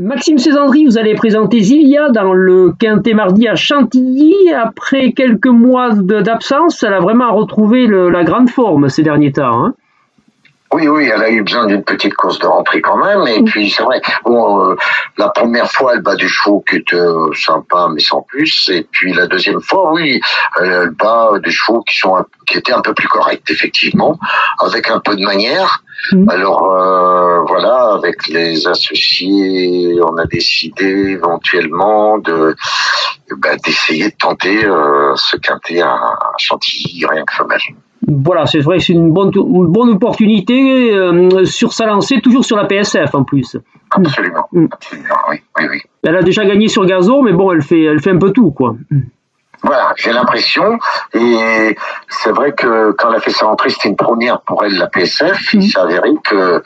Maxime Césandry, vous allez présenter Zilia dans le Quintet mardi à Chantilly. Après quelques mois d'absence, elle a vraiment retrouvé le, la grande forme ces derniers temps. Hein oui, oui, elle a eu besoin d'une petite course de rentrée quand même. Et puis, c'est vrai, bon, euh, la première fois, elle bat des chevaux qui étaient euh, sympas, mais sans plus. Et puis, la deuxième fois, oui, elle, bat des chevaux qui sont qui étaient un peu plus corrects, effectivement, avec un peu de manière. Mm. Alors, euh, avec les associés, on a décidé éventuellement de bah, d'essayer de tenter ce quintet à Chantilly, rien que femelle voilà, c'est vrai, c'est une bonne, bonne opportunité euh, sur sa lancée, toujours sur la PSF en plus. Absolument, mm. absolument oui, oui, oui. Elle a déjà gagné sur gazon, mais bon, elle fait, elle fait un peu tout, quoi. Voilà, j'ai l'impression, et c'est vrai que quand elle a fait sa rentrée, c'était une première pour elle, la PSF. Il mm. s'est avéré que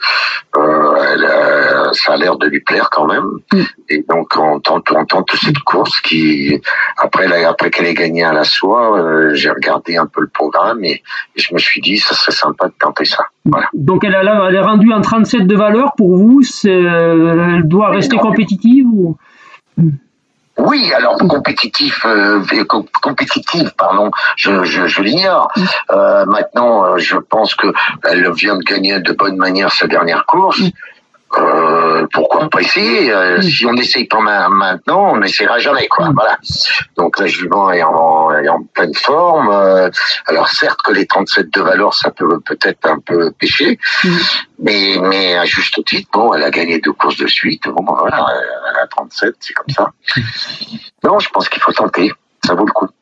euh, elle, ça a l'air de lui plaire quand même. Mm. Et donc, on tente, on tente cette course qui, après, après qu'elle ait gagné à la soie, euh, j'ai regardé un peu le programme et, je me suis dit, ça serait sympa de tenter ça. Voilà. Donc, elle, a, elle est rendue en 37 de valeur pour vous. Euh, elle doit rester compétitive ou? Oui, alors compétitif, euh, compétitive, pardon, je, je, je l'ignore. Mm. Euh, maintenant, euh, je pense que elle vient de gagner de bonne manière sa dernière course. Mm. Euh, pourquoi pas essayer euh, mm. Si on n'essaye pas maintenant, on n'essaiera jamais, quoi. Mm. Voilà. Donc la jument est en, est en pleine forme. Euh, alors certes que les 37 de valeur, ça peut peut-être un peu pêcher, mm. mais mais à juste titre, bon, elle a gagné deux courses de suite. Bon, voilà, elle a 37, c'est comme ça. Non, je pense qu'il faut tenter. Ça vaut le coup.